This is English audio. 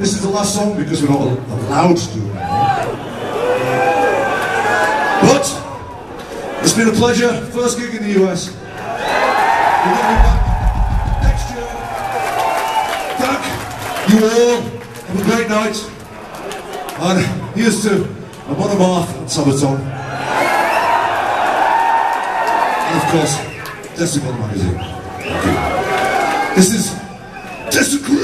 This is the last song because we're not allowed to do it anymore. But it's been a pleasure. First gig in the US. We're going to be back next year. Thank you all. Have a great night. And here's to a bottom half and Sabaton. And of course, Decibel Magazine. Thank you. This is Decibel.